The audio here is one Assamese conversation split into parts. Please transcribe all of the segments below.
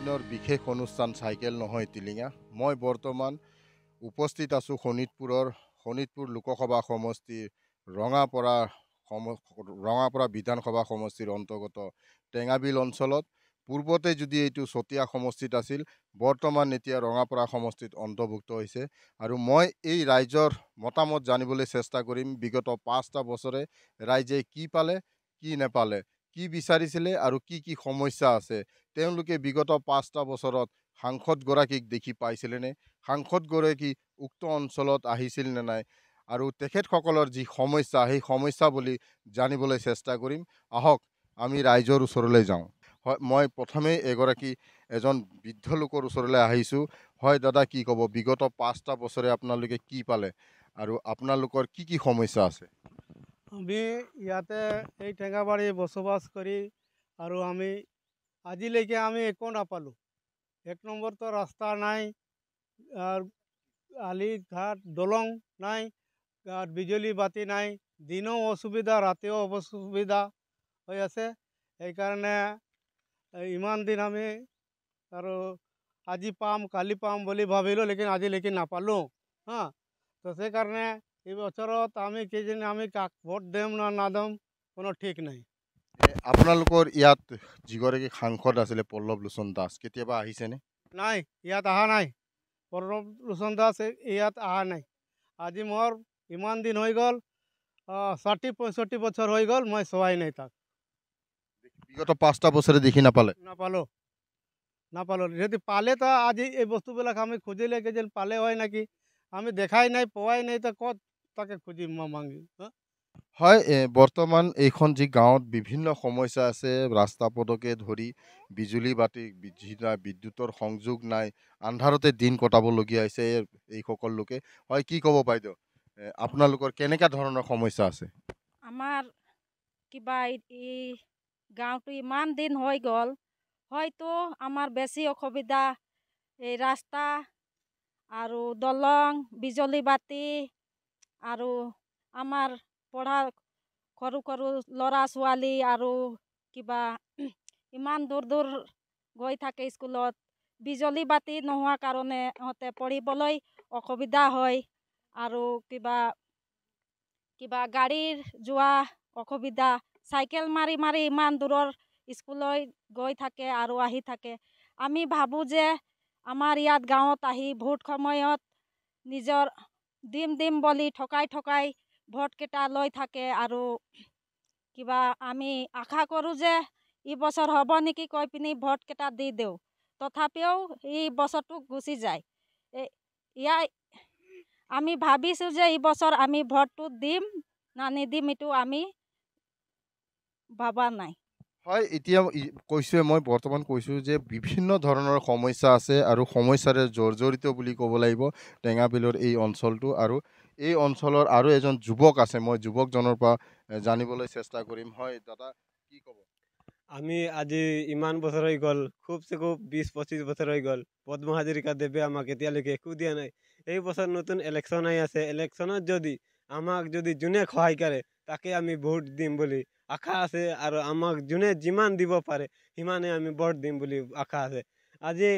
বিশেষ অনুষ্ঠান চাইকেল নহয় টিলিঙা মই বৰ্তমান উপস্থিত আছোঁ শোণিতপুৰৰ শোণিতপুৰ লোকসভা সমষ্টিৰ ৰঙাপৰা সম ৰঙাপৰা বিধানসভা সমষ্টিৰ অন্তৰ্গত টেঙাবিল অঞ্চলত। পূৰ্বতে যদি এইটো চতিয়া সমষ্টিত আছিল বৰ্তমান এতিয়া ৰঙাপৰা সমষ্টিত অন্তৰ্ভুক্ত হৈছে। আৰু মই এই ৰাইজৰ মতামত জানিবলৈ চেষ্টা কৰিম বিগত পাঁচটা বছৰে ৰাইজে কি পালে কি নেপালে। কি বিচাৰিছিলে আৰু কি কি সমস্যা আছে? তেওঁলোকে বিগত পাঁচটা বছৰত সাংসদগৰাকীক দেখি পাইছিলেনে সাংসদগৰাকী উক্ত অঞ্চলত আহিছিল নে নাই? আৰু তেখেতসকলৰ যি সমস্যা সেই সমস্যা বুলি জানিবলৈ চেষ্টা কৰিম। আহক আমি ৰাইজৰ ওচৰলৈ যাওঁ। হয় মই প্ৰথমেই এগৰাকী এজন বৃদ্ধ লোকৰ ওচৰলৈ আহিছোঁ। হয় দাদা কি ক'ব? বিগত পাঁচটা বছৰে আপোনালোকে কি পালে? আৰু আপোনালোকৰ কি কি সমস্যা আছে? আমি ইয়াতে এই টেঙাবাৰী বসবাস কৰি আৰু আমি আজিলৈকে আমি একো নাপালোঁ এক নম্বৰটো ৰাস্তা নাই আৰ আলি ঘাট দলং নাই আৰ বিজুলী বাতি নাই দিনেও অসুবিধা ৰাতিও অসুবিধা হৈ আছে সেইকাৰণে এই ইমান দিন আমি আৰু আজি পাম কালি পাম বুলি ভাবিলোঁ লেকিন আজিলৈকে নাপালোঁ হা তো সেইকাৰণে এই বছৰত আমি কেইজনে আমি কাক ভোট দিম না নাদিম কোনো ঠিক নাই। আপোনালোকৰ ইয়াত যিগৰাকী সাংসদ আছিলে পল্লৱ লোচন দাস কেতিয়াবা আহিছেনে? নাই ইয়াত অহা নাই। প্ৰণৱ লোচন দাস ইয়াত অহা নাই। আজি মোৰ ইমান দিন হৈ গ'ল ষাঠি পঁয়ষষ্ঠি বছৰ হৈ গ'ল মই চোৱাই নাই তাক। বিগত পাঁচটা বছৰে দেখি নাপালে? নাপালোঁ। নাপালোঁ। যদি পালে তো আজি এই বস্তুবিলাক আমি খুজিলে যেন পালে হয় নাকি? আমি দেখাই নাই পোৱাই নাই তো ক'ত তাকে খুজিম মই মাগি? হয় বৰ্তমান এইখন যি গাঁৱত বিভিন্ন সমস্যা আছে ৰাস্তা পদকে ধৰি বিজুলী বাতি বিদ্যুৎ বিদ্যুতৰ সংযোগ নাই আন্ধাৰতে দিন কটাবলগীয়া হৈছে এই- এইসকল লোকে। হয় কি ক'ব বাইদেউ? আপোনালোকৰ কেনেকুৱা ধৰণৰ সমস্যা আছে? আমাৰ কিবা এই- এই গাঁৱটো ইমান দিন হৈ গ'ল হয়তো আমাৰ বেছি অসুবিধা এই ৰাস্তা আৰু দলং বিজুলী বাতি আৰু আমাৰ পঢ়া সৰু সৰু ল'ৰা ছোৱালী আৰু কিবা ইমান দূৰ দূৰ গৈ থাকে স্কুলত বিজুলী বাতি নোহোৱা কাৰণে সিহঁতে পঢ়িবলৈ অসুবিধা হয় আৰু কিবা কিবা গাড়ীৰ যোৱা অসুবিধা চাইকেল মাৰি মাৰি ইমান দূৰৰ স্কুললৈ গৈ থাকে আৰু আহি থাকে আমি ভাবোঁ যে আমাৰ ইয়াত গাঁৱত আহি ভোট সময়ত নিজৰ দিম দিম বুলি ঠকাই ঠকাই ভোটকেইটা লৈ থাকে আৰু কিবা আমি আশা কৰোঁ যে এই বছৰ হ'ব নেকি কৈ পিনি ভোটকেইটা দি দিওঁ। তথাপিও এই বছৰটো গুচি যায়। ইয়াৰ আমি ভাবিছোঁ যে এই বছৰ আমি ভোটটো দিম না নিদিম এইটো আমি ভবা নাই। হয় এতিয়া কৈছোৱে মই বৰ্তমান কৈছোঁ যে বিভিন্ন ধৰণৰ সমস্যা আছে আৰু সমস্যাৰে জৰ্জৰিত বুলি ক'ব লাগিব টেঙাবিলৰ এই অঞ্চলটো আৰু এই অঞ্চলৰ আৰু এজন যুৱক আছে মই যুৱকজনৰ পৰা জানিবলৈ চেষ্টা কৰিম। হয় দাদা কি ক'ব? আমি আজি ইমান বছৰ হৈ গ'ল খুব চে খুব বিছ পঁচিছ বছৰ হৈ গ'ল পদ্ম হাজৰিকা দেৱে আমাক এতিয়ালৈকে একো দিয়া নাই। এই বছৰ নতুন ইলেকশ্যন আহি আছে ইলেকশ্যনত যদি আমাক যদি যোনে সহায় কৰে তাকে আমি ভোট দিম বুলি। আশা আছে আৰু আমাক যোনে যিমান দিব পাৰে সিমানে আমি ভোট দিম বুলি আশা আছে আজি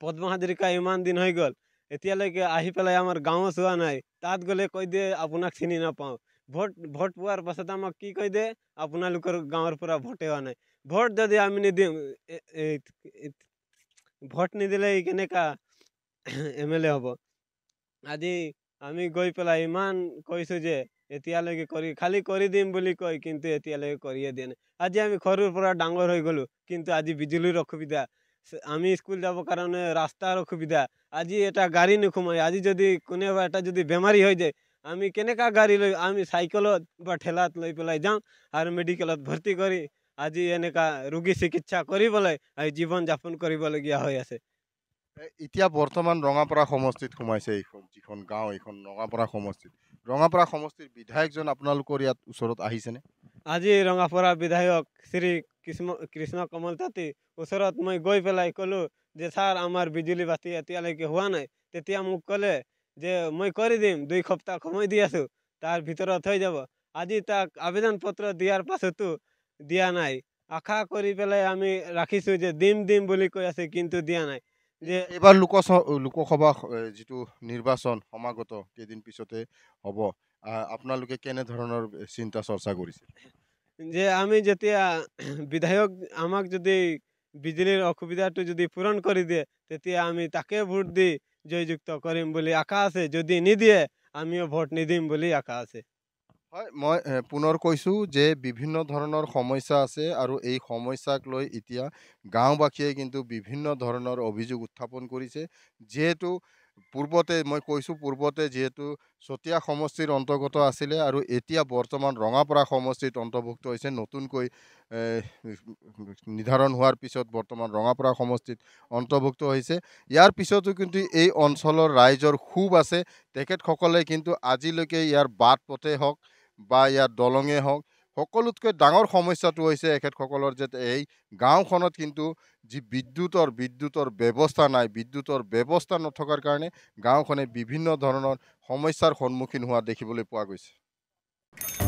পদ্ম হাজৰিকা ইমান দিন হৈ গ'ল এতিয়ালৈকে আহি পেলাই আমাৰ গাঁও চোৱা নাই। তাত গ'লে কৈ দিয়ে আপোনাক চিনি নাপাওঁ। ভোট ভোট পোৱাৰ পাছত আমাক কি কৈ দিয়ে আপোনালোকৰ গাঁৱৰ পৰা ভোটে হোৱা নাই। ভোট যদি আমি এ- ভোট নিদিলে ই কেনেকা এম এল এ হ'ব? আজি আমি গৈ পেলাই ইমান কৈছোঁ যে এতিয়ালৈকে কৰি খালি কৰি দিম বুলি কয় কিন্তু এতিয়ালৈকে কৰিয়ে দিয়া নাই আজি আমি সৰুৰ পৰা ডাঙৰ হৈ গ'লোঁ কিন্তু আজি বিজুলীৰ অসুবিধা আমি স্কুল যাবৰ কাৰণে ৰাস্তাৰ অসুবিধা আজি এটা গাড়ী নোসোমায় আজি যদি কোনোবা এটা যদি বেমাৰী হৈ যায় আমি কেনেকা গাড়ী লৈ আমি চাইকেলত বা ঠেলাত লৈ পেলাই যাওঁ আৰু মেডিকেলত ভৰ্তি কৰি আজি এনেকা ৰোগী চিকিৎসা কৰিবলৈ জীৱন যাপন কৰিবলগীয়া হৈ আছে এতিয়া বৰ্তমান ৰঙাপাৰা সমষ্টিত সোমাইছে এইখন যিখন গাঁও এইখন ৰঙাপাৰা সমষ্টিত ৰঙাপাৰা সমষ্টিৰ বিধায়কজন আপোনালোকৰ ইয়াত ওচৰত আহিছেনে? আজি ৰঙাপৰা বিধায়ক শ্ৰী কৃষ্ণ কৃষ্ণ কমল তাঁতী ওচৰত মই গৈ পেলাই ক'লোঁ যে ছাৰ আমাৰ বিজুলী বাতি এতিয়ালৈকে হোৱা নাই। তেতিয়া মোক ক'লে যে মই কৰি দিম দুই সপ্তাহ সময় দি আছোঁ তাৰ ভিতৰত হৈ যাব। আজি তাক আবেদন পত্ৰ দিয়াৰ পাছতো দিয়া নাই। আশা কৰি পেলাই আমি ৰাখিছোঁ যে দিম দিম বুলি কৈ আছে কিন্তু দিয়া নাই। এইবাৰ লোকস লোকসভা যিটো নিৰ্বাচন সমাগত কেইদিন পিছতে হ'ব আপোনালোকে কেনেধৰণৰ চিন্তা চৰ্চা কৰিছে যে আমি যেতিয়া বিধায়ক আমাক যদি বিজুলীৰ অসুবিধাটো যদি পূৰণ কৰি দিয়ে তেতিয়া আমি তাকে ভোট দি জয়যুক্ত কৰিম বুলি আশা আছে। যদি নিদিয়ে আমিও ভোট নিদিম বুলি আশা আছে। হয় মই পুনৰ কৈছোঁ যে বিভিন্ন ধৰণৰ সমস্যা আছে আৰু এই সমস্যাক লৈ এতিয়া গাঁওবাসীয়ে কিন্তু বিভিন্ন ধৰণৰ অভিযোগ উত্থাপন কৰিছে। যিহেতু পূৰ্বতে মই কৈছোঁ পূৰ্বতে যিহেতু চতিয়া সমষ্টিৰ অন্তৰ্গত আছিলে আৰু এতিয়া বৰ্তমান ৰঙাপাৰা সমষ্টিত অন্তৰ্ভুক্ত হৈছে নতুনকৈ নিৰ্ধাৰণ হোৱাৰ পিছত বৰ্তমান ৰঙাপাৰা সমষ্টিত অন্তৰ্ভুক্ত হৈছে। ইয়াৰ পিছতো কিন্তু এই অঞ্চলৰ ৰাইজৰ ক্ষোভ আছে তেখেতসকলে কিন্তু আজিলৈকে ইয়াৰ বাট পথে হওক বা ইয়াৰ দলঙে হওক সকলোতকৈ ডাঙৰ সমস্যাটো হৈছে এখেতসকলৰ যে এই গাঁওখনত কিন্তু যি বিদ্যুতৰ বিদ্যুতৰ ব্যৱস্থা নাই বিদ্যুতৰ ব্যৱস্থা নথকাৰ কাৰণে গাঁওখনে বিভিন্ন ধৰণৰ সমস্যাৰ সন্মুখীন হোৱা দেখিবলৈ পোৱা গৈছে।